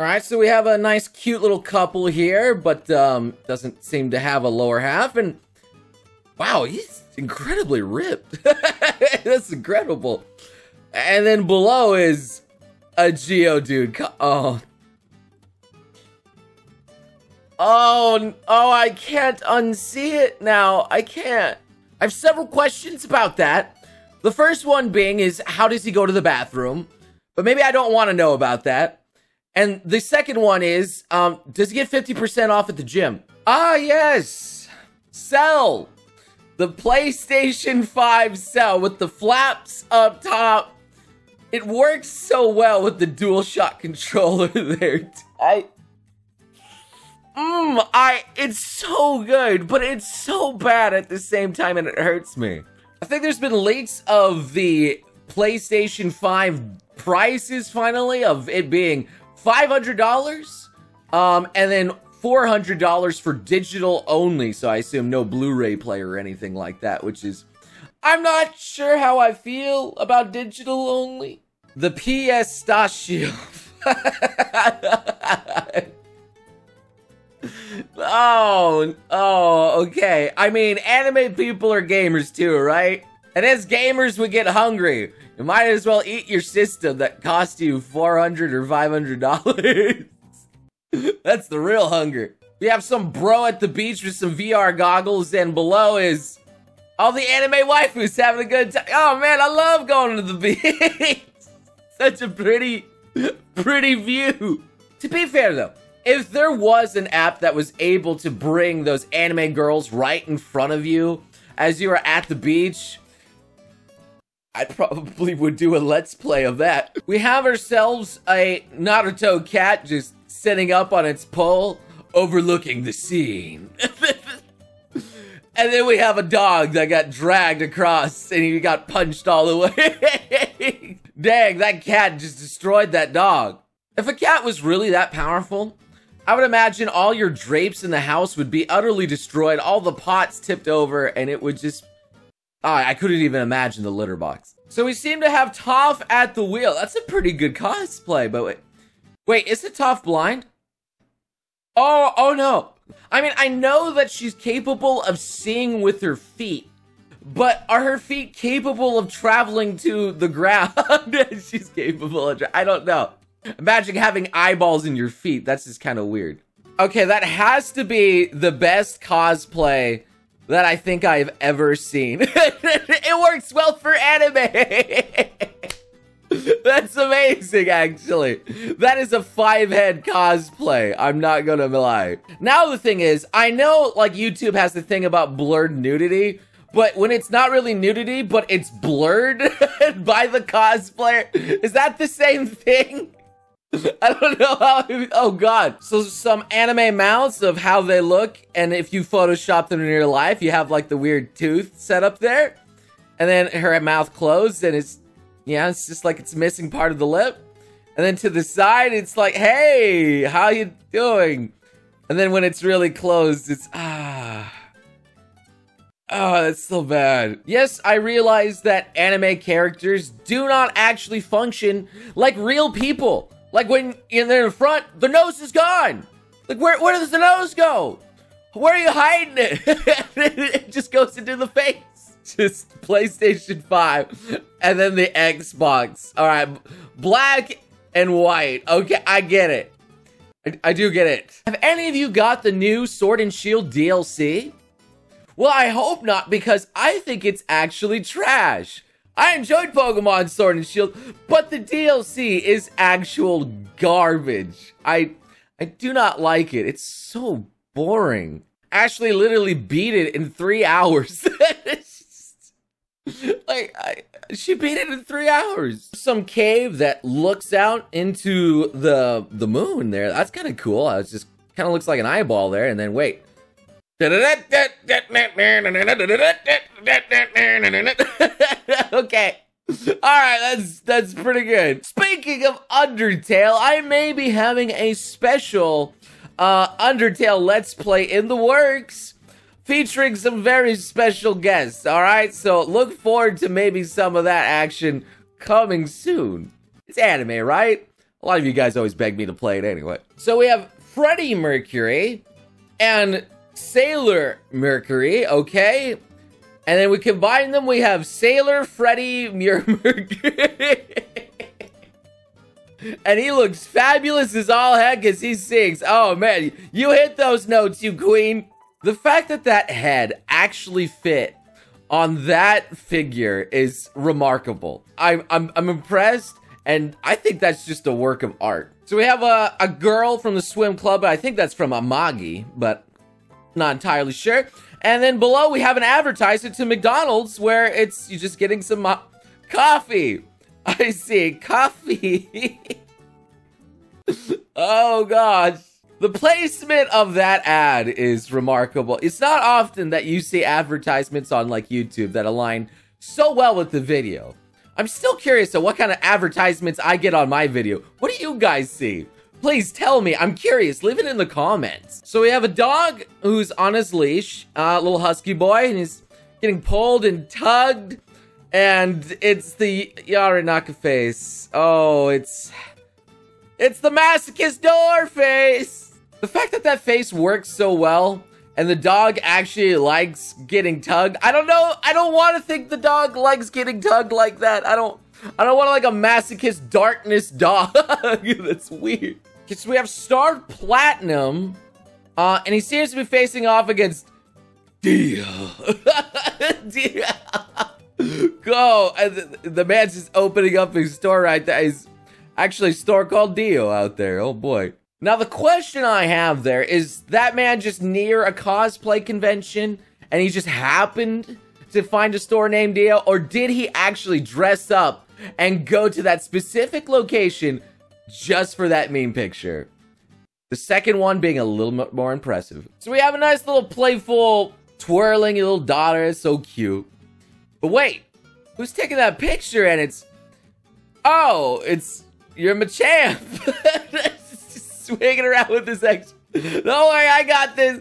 All right, so we have a nice, cute little couple here, but um, doesn't seem to have a lower half. And wow, he's incredibly ripped. That's incredible. And then below is a Geodude. Oh. Oh, oh, I can't unsee it now. I can't. I have several questions about that. The first one being is how does he go to the bathroom? But maybe I don't want to know about that. And the second one is, um, does he get 50% off at the gym? Ah, yes. Cell! The PlayStation 5 cell with the flaps up top. It works so well with the DualShock controller there. I Mmm, I it's so good, but it's so bad at the same time and it hurts me. I think there's been leaks of the PlayStation 5 prices finally of it being $500 um and then $400 for digital only, so I assume no Blu-ray player or anything like that, which is I'm not sure how I feel about digital only. The PS Stashio. oh, oh, okay. I mean, anime people are gamers too, right? And as gamers, we get hungry. You might as well eat your system that cost you 400 or $500. That's the real hunger. We have some bro at the beach with some VR goggles, and below is all the anime waifus having a good time. Oh man, I love going to the beach. Such a pretty, pretty view. To be fair though, if there was an app that was able to bring those anime girls right in front of you as you are at the beach, I probably would do a let's play of that. We have ourselves a Naruto cat just sitting up on its pole, overlooking the scene. and then we have a dog that got dragged across and he got punched all the way. Dang, that cat just destroyed that dog. If a cat was really that powerful, I would imagine all your drapes in the house would be utterly destroyed, all the pots tipped over, and it would just. Oh, I couldn't even imagine the litter box. So we seem to have Toph at the wheel. That's a pretty good cosplay, but wait. Wait, is it Toph blind? Oh, oh no. I mean, I know that she's capable of seeing with her feet, but are her feet capable of traveling to the ground? she's capable of. I don't know. Imagine having eyeballs in your feet. That's just kind of weird. Okay, that has to be the best cosplay that I think I've ever seen. it works well for anime. That's amazing, actually. That is a five head cosplay. I'm not gonna lie. Now, the thing is, I know like YouTube has the thing about blurred nudity, but when it's not really nudity, but it's blurred by the cosplayer, is that the same thing? I don't know how. Oh god. So some anime mouths of how they look, and if you Photoshop them in real life, you have like the weird tooth set up there, and then her mouth closed, and it's yeah, it's just like it's missing part of the lip, and then to the side, it's like, hey, how you doing? And then when it's really closed, it's ah. Oh, that's so bad. Yes, I realize that anime characters do not actually function like real people. Like when in the front, the nose is gone. Like where where does the nose go? Where are you hiding it? it just goes into the face. Just PlayStation 5 and then the Xbox. All right, black and white. Okay, I get it. I, I do get it. Have any of you got the new Sword and Shield DLC? Well, I hope not because I think it's actually trash. I enjoyed Pokemon Sword and Shield, but the DLC is actual garbage. I I do not like it. It's so boring. Ashley literally beat it in three hours. like I, she beat it in three hours. Some cave that looks out into the the moon there. That's kind of cool. It just kind of looks like an eyeball there. And then wait, okay. Alright, that's that's pretty good. Speaking of Undertale, I may be having a special uh Undertale Let's Play in the works featuring some very special guests. Alright, so look forward to maybe some of that action coming soon. It's anime, right? A lot of you guys always beg me to play it anyway. So we have Freddie Mercury and Sailor Mercury, okay? And then we combine them, we have Sailor Freddie Mercury. and he looks fabulous as all heck as he sings. Oh man, you hit those notes, you queen. The fact that that head actually fit on that figure is remarkable. I'm, I'm, I'm impressed, and I think that's just a work of art. So we have a, a girl from the swim club, I think that's from Amagi, but not entirely sure. And then below we have an advertisement to McDonald's where it's you're just getting some uh, coffee. I see, coffee. oh gosh. The placement of that ad is remarkable. It's not often that you see advertisements on like YouTube that align so well with the video. I'm still curious of what kind of advertisements I get on my video. What do you guys see? Please tell me. I'm curious. Leave it in the comments. So we have a dog who's on his leash, a uh, little husky boy, and he's getting pulled and tugged. And it's the Yaranaika face. Oh, it's... It's the masochist door face! The fact that that face works so well and the dog actually likes getting tugged. I don't know. I don't want to think the dog likes getting tugged like that. I don't I don't want like a masochist darkness dog. That's weird. Because we have Star Platinum, uh, and he seems to be facing off against Dio. Dio. Go. The, the man's just opening up his store right there. He's actually store called Dio out there. Oh boy. Now, the question I have there is that man just near a cosplay convention and he just happened to find a store named Dio, or did he actually dress up and go to that specific location just for that meme picture? The second one being a little more impressive. So we have a nice little playful twirling little daughter. It's so cute. But wait, who's taking that picture? And it's, oh, it's, you're Machamp. swinging around with this extra. Don't worry, I got this.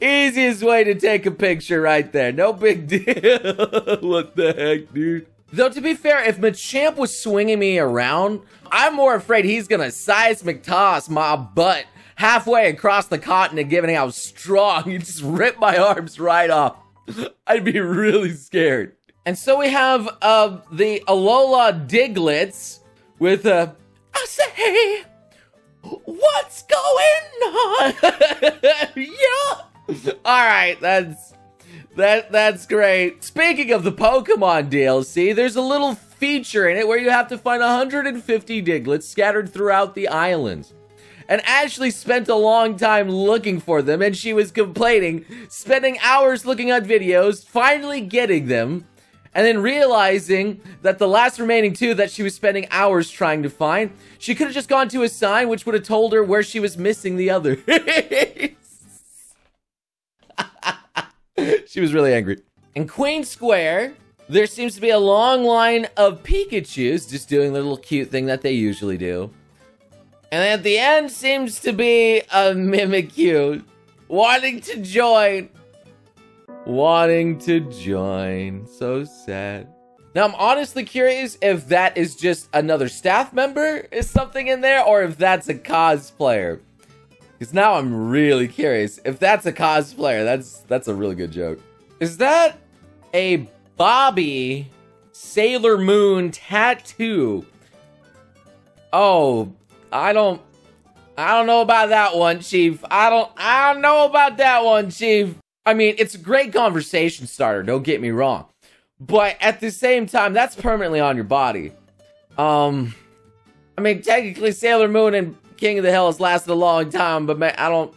Easiest way to take a picture right there. No big deal. what the heck, dude? Though, to be fair, if Machamp was swinging me around, I'm more afraid he's gonna seismic toss my butt halfway across the continent, given how strong. he just rip my arms right off. I'd be really scared. And so we have uh, the Alola Digletts with a, uh, I say, What's going on? yeah. All right, that's that that's great. Speaking of the Pokemon DLC, there's a little feature in it where you have to find 150 Digletts scattered throughout the islands. And Ashley spent a long time looking for them, and she was complaining, spending hours looking at videos, finally getting them, and then realizing that the last remaining two that she was spending hours trying to find, she could have just gone to a sign which would have told her where she was missing the other. she was really angry. In Queen Square, there seems to be a long line of Pikachus just doing the little cute thing that they usually do. And at the end seems to be a Mimikyu wanting to join wanting to join. So sad. Now, I'm honestly curious if that is just another staff member is something in there or if that's a cosplayer. Because now I'm really curious. If that's a cosplayer, that's that's a really good joke. Is that a Bobby Sailor Moon tattoo? Oh, I don't I don't know about that one, Chief. I don't I don't know about that one, Chief. I mean, it's a great conversation starter, don't get me wrong. But at the same time, that's permanently on your body. Um, I mean, technically, Sailor Moon and King of the Hill has lasted a long time, but man, I don't.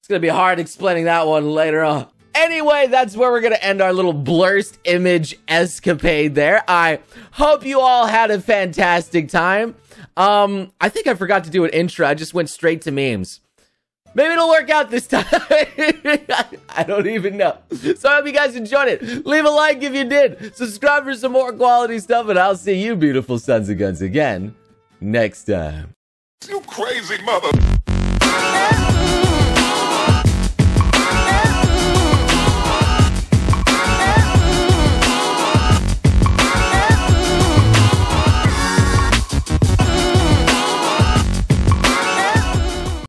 It's gonna be hard explaining that one later on. Anyway, that's where we're gonna end our little blursed image escapade there. I hope you all had a fantastic time. Um, I think I forgot to do an intro. I just went straight to memes. Maybe it'll work out this time. I don't even know. So I hope you guys enjoyed it. Leave a like if you did. Subscribe for some more quality stuff, and I'll see you beautiful sons of guns again next time. You crazy mother.